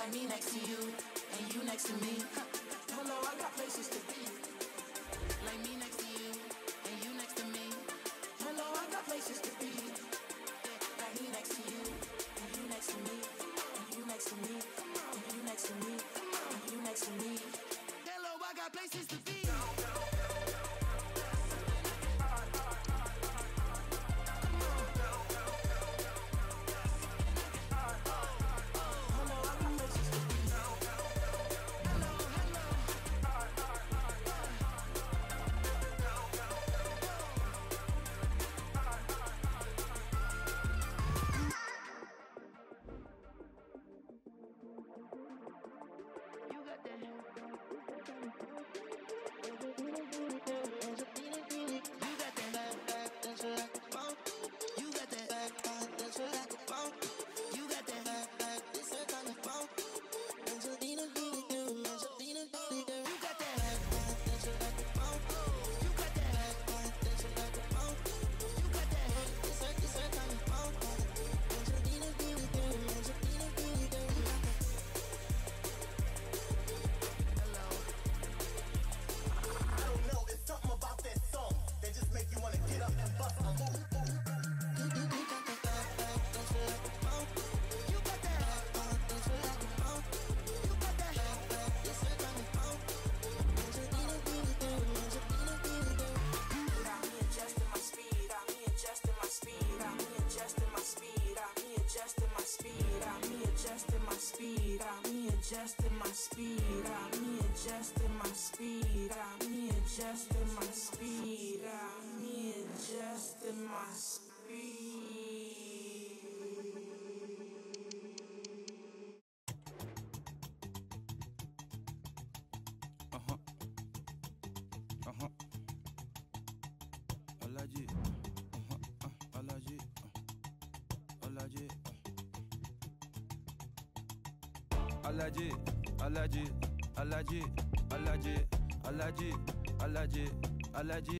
like me next to you, and you next to me. Hello, I got places to be. Adjusting my speed. Got me adjusting my speed. Got me adjusting my speed. Got me adjusting my speed. Uh huh. Uh huh. Olaji. Uh huh. Uh, Olaji. Uh. Olaji. Alaji. Alaji. Alaji. Alaji. Alaji. Alaji. Alaji.